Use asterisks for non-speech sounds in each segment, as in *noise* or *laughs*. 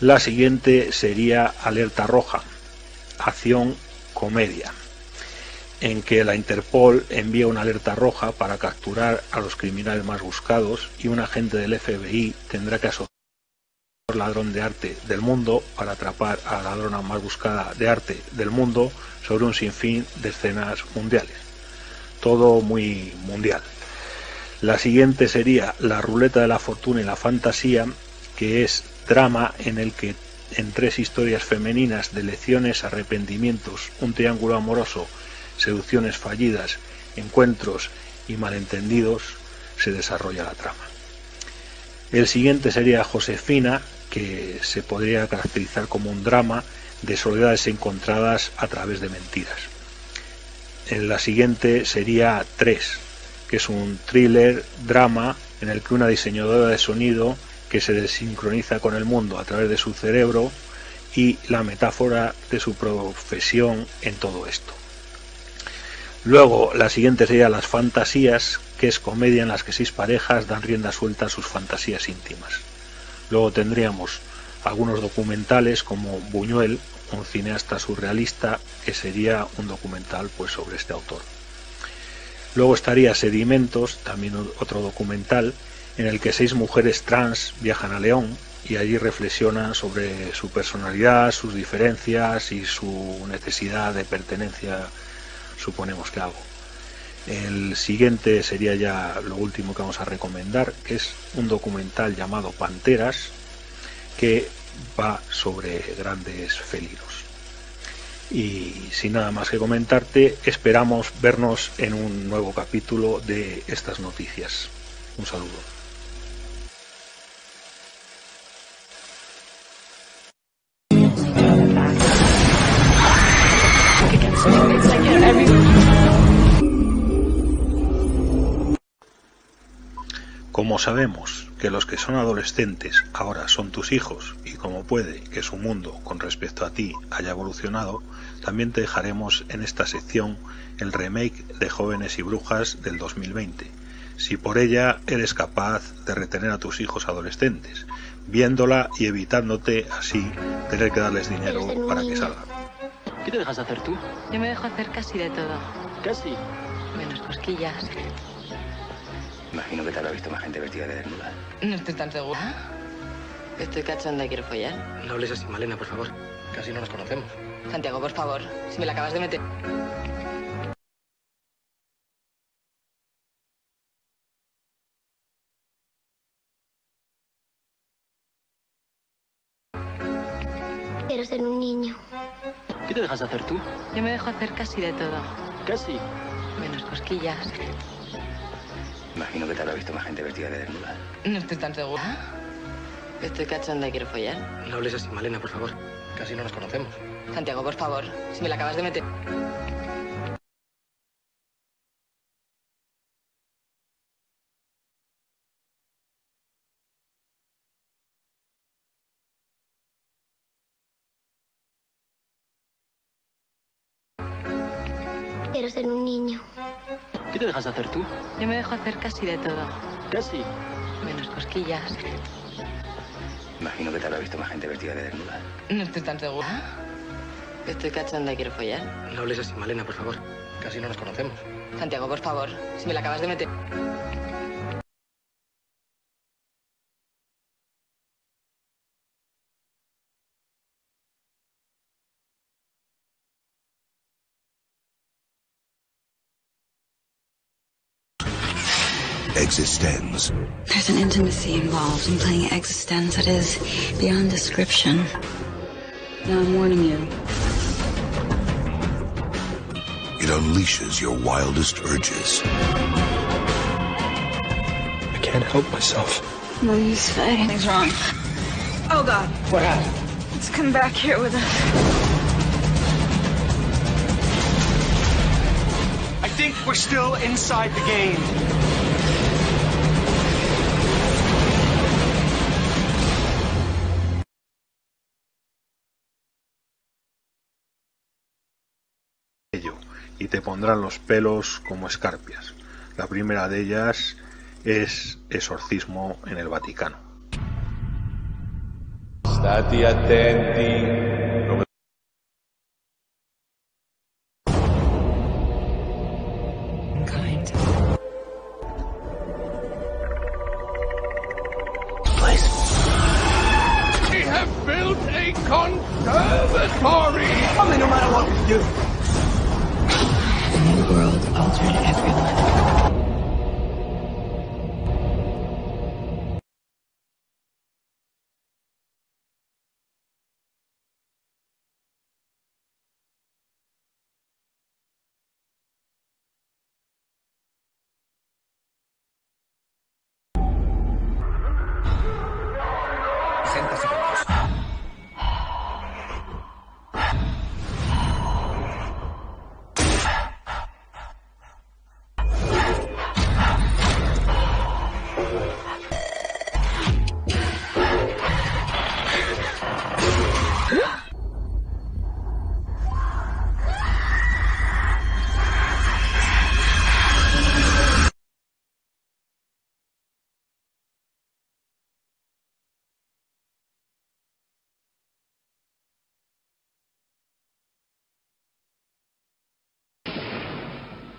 La siguiente sería Alerta Roja, acción comedia, en que la Interpol envía una alerta roja para capturar a los criminales más buscados y un agente del FBI tendrá que asociar al ladrón de arte del mundo para atrapar a la ladrona más buscada de arte del mundo sobre un sinfín de escenas mundiales. Todo muy mundial. La siguiente sería La ruleta de la fortuna y la fantasía, que es drama en el que en tres historias femeninas de lecciones, arrepentimientos, un triángulo amoroso, seducciones fallidas, encuentros y malentendidos, se desarrolla la trama. El siguiente sería Josefina, que se podría caracterizar como un drama de soledades encontradas a través de mentiras. En la siguiente sería Tres, que es un thriller drama en el que una diseñadora de sonido que se desincroniza con el mundo a través de su cerebro y la metáfora de su profesión en todo esto. Luego, la siguiente sería Las Fantasías, que es comedia en las que seis parejas dan rienda suelta a sus fantasías íntimas. Luego tendríamos algunos documentales como Buñuel, un cineasta surrealista, que sería un documental pues sobre este autor. Luego estaría Sedimentos, también otro documental, en el que seis mujeres trans viajan a León y allí reflexionan sobre su personalidad, sus diferencias y su necesidad de pertenencia, suponemos que algo. El siguiente sería ya lo último que vamos a recomendar, que es un documental llamado Panteras, que va sobre grandes felinos. Y sin nada más que comentarte, esperamos vernos en un nuevo capítulo de estas noticias. Un saludo. Como sabemos que los que son adolescentes ahora son tus hijos y como puede que su mundo con respecto a ti haya evolucionado, también te dejaremos en esta sección el remake de Jóvenes y Brujas del 2020, si por ella eres capaz de retener a tus hijos adolescentes, viéndola y evitándote así tener que darles dinero para que salgan. ¿Qué te dejas hacer tú? Yo me dejo hacer casi de todo, Casi. menos cosquillas. Imagino que te habrá visto más gente vestida de desnuda. No estoy tan segura. Estoy cachonda y quiero follar. No hables así, Malena, por favor. Casi no nos conocemos. Santiago, por favor, si me la acabas de meter. Quiero ser un niño. ¿Qué te dejas hacer tú? Yo me dejo hacer casi de todo, Casi. menos cosquillas. Imagino que te habrá visto más gente vestida de desnuda. No estoy tan segura. Estoy cachonda y quiero follar. No hables así, Malena, por favor. Casi no nos conocemos. Santiago, por favor, si me la acabas de meter. Dejas hacer tú? Yo me dejo hacer casi de todo, Casi. menos cosquillas. Imagino que te habrá visto más gente vestida de desnuda. No estoy tan segura. Estoy cachonda y quiero follar. No hables así, Malena, por favor. Casi no nos conocemos. Santiago, por favor, si me la acabas de meter. Existenz. There's an intimacy involved in playing Existenz that is beyond description. Now I'm warning you. It unleashes your wildest urges. I can't help myself. No use fighting. Things wrong. Oh God. What happened? Let's come back here with us. I think we're still inside the game. Ello y te pondrán los pelos como escarpias. La primera de ellas es exorcismo en el Vaticano. Stati attenti. We have built a conservatory! Only no matter what we do. sounds really.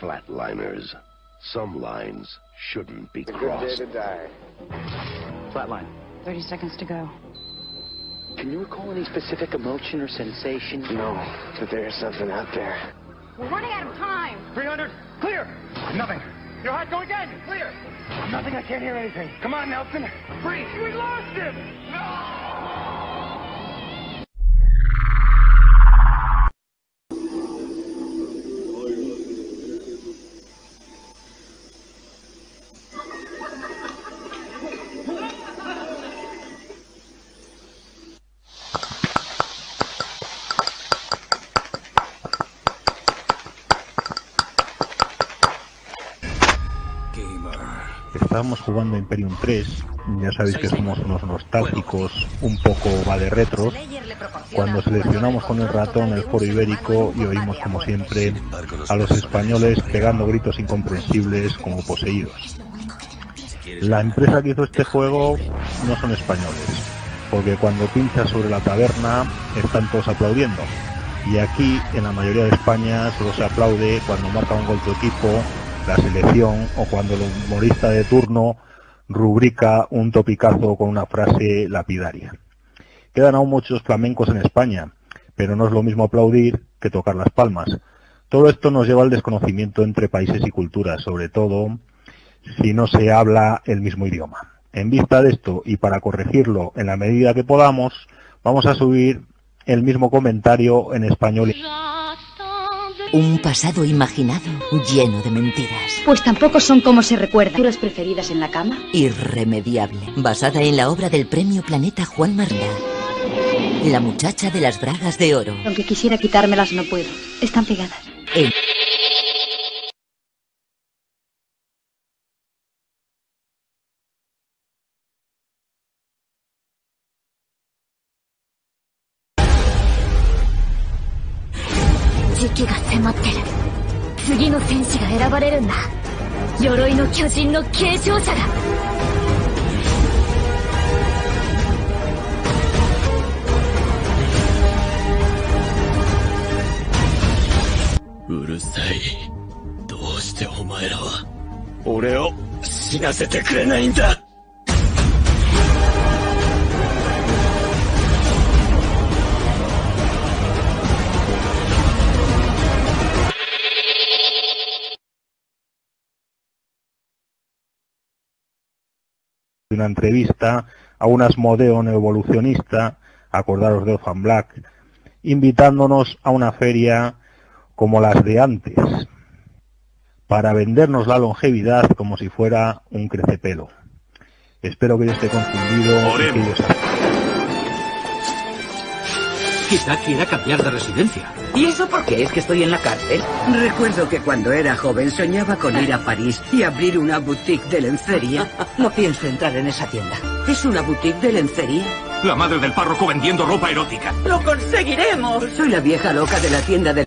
Flatliners. Some lines shouldn't be crossed. die. Flatline. 30 seconds to go. Can you recall any specific emotion or sensation? No, but there's something out there. We're running out of time. 300, clear! Nothing. Your hot going dead, clear! Nothing, I can't hear anything. Come on, Nelson. Breathe. We lost him! Estábamos jugando Imperium 3, ya sabéis que somos unos nostálgicos, un poco va de retros, cuando seleccionamos con el ratón el foro ibérico y oímos como siempre a los españoles pegando gritos incomprensibles como poseídos. La empresa que hizo este juego no son españoles, porque cuando pinchas sobre la taberna están todos aplaudiendo. Y aquí, en la mayoría de España, solo se aplaude cuando marca un gol tu equipo, la selección o cuando el humorista de turno rubrica un topicazo con una frase lapidaria. Quedan aún muchos flamencos en España, pero no es lo mismo aplaudir que tocar las palmas. Todo esto nos lleva al desconocimiento entre países y culturas, sobre todo si no se habla el mismo idioma. En vista de esto y para corregirlo en la medida que podamos, vamos a subir el mismo comentario en español. Un pasado imaginado lleno de mentiras. Pues tampoco son como se recuerda. ¿Las preferidas en la cama? Irremediable. Basada en la obra del premio Planeta Juan Marlá. La muchacha de las bragas de oro. Aunque quisiera quitármelas no puedo. Están pegadas. 時期が迫ってる。次の戦士が選ばれるんだ。鎧の巨人の継承者だ。うるさい。どうしてお前らは俺を死なせてくれないんだ。Una entrevista a un asmodeo neoevolucionista, acordaros de Orphan Black, invitándonos a una feria como las de antes, para vendernos la longevidad como si fuera un crecepelo. Espero que yo esté confundido. y que ellos- Quizá quiera cambiar de residencia. ¿Y eso por qué es que estoy en la cárcel? Recuerdo que cuando era joven soñaba con ir a París y abrir una boutique de lencería. *laughs* No pienso entrar en esa tienda. ¿Es una boutique de lencería? La madre del párroco vendiendo ropa erótica. ¡Lo conseguiremos! Soy la vieja loca de la tienda de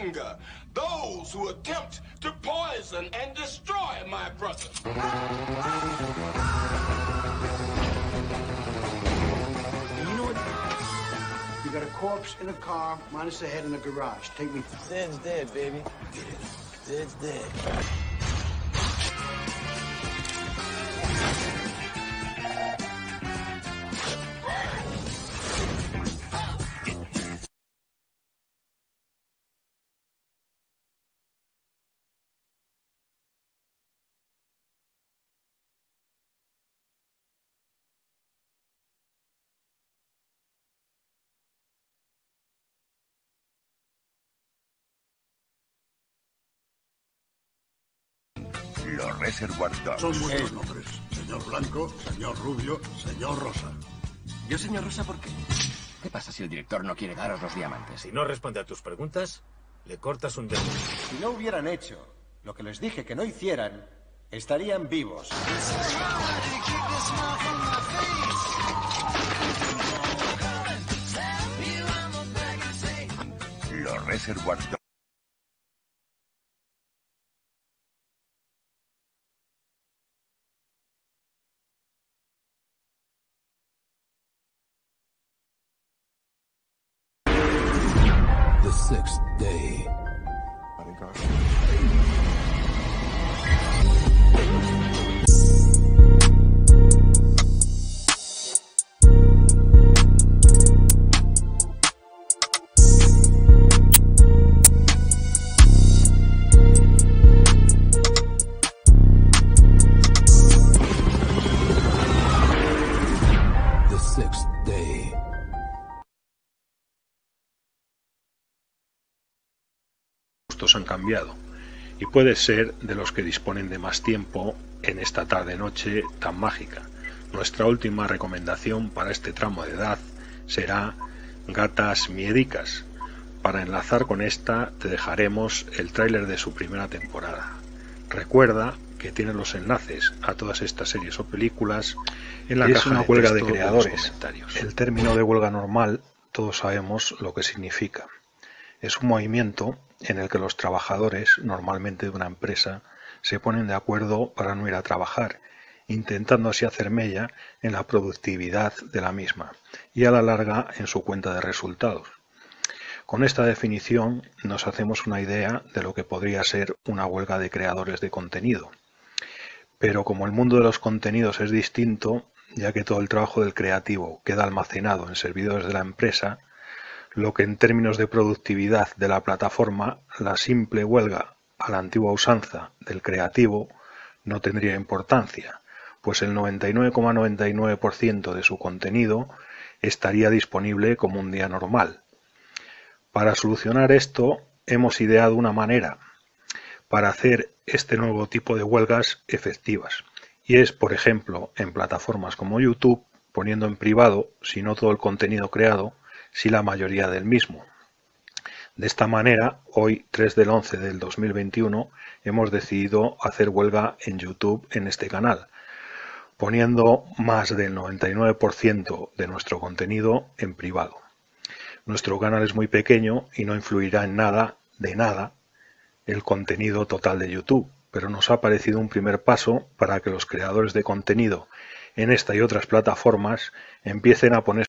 anger those who attempt to poison and destroy my brother. You know what? You got a corpse in a car, minus the head in a garage. Take me. Dead's dead, baby. Dead's dead. Los Reservoir Dogs. Son muchos nombres. Señor Blanco, señor Rubio, señor Rosa. ¿Yo, señor Rosa, por qué? ¿Qué pasa si el director no quiere daros los diamantes? Si no responde a tus preguntas, le cortas un dedo. Si no hubieran hecho lo que les dije que no hicieran, estarían vivos. Los Reservoir Dogs. Cambiado y puede ser de los que disponen de más tiempo en esta tarde-noche tan mágica. Nuestra última recomendación para este tramo de edad será Gatas Miedicas. Para enlazar con esta te dejaremos el tráiler de su primera temporada. Recuerda que tienes los enlaces a todas estas series o películas en la es caja una de huelga de creadores. comentarios. El término de huelga normal todos sabemos lo que significa. Es un movimiento en el que los trabajadores, normalmente de una empresa, se ponen de acuerdo para no ir a trabajar, intentando así hacer mella en la productividad de la misma y a la larga en su cuenta de resultados. Con esta definición nos hacemos una idea de lo que podría ser una huelga de creadores de contenido. Pero como el mundo de los contenidos es distinto, ya que todo el trabajo del creativo queda almacenado en servidores de la empresa, lo que en términos de productividad de la plataforma, la simple huelga a la antigua usanza del creativo no tendría importancia, pues el 99,99% de su contenido estaría disponible como un día normal. Para solucionar esto, hemos ideado una manera para hacer este nuevo tipo de huelgas efectivas. Y es, por ejemplo, en plataformas como YouTube, poniendo en privado, si no todo el contenido creado, si la mayoría del mismo. De esta manera, hoy 3 del 11 del 2021, hemos decidido hacer huelga en YouTube en este canal, poniendo más del 99% de nuestro contenido en privado. Nuestro canal es muy pequeño y no influirá en nada, de nada, el contenido total de YouTube, pero nos ha parecido un primer paso para que los creadores de contenido en esta y otras plataformas empiecen a poner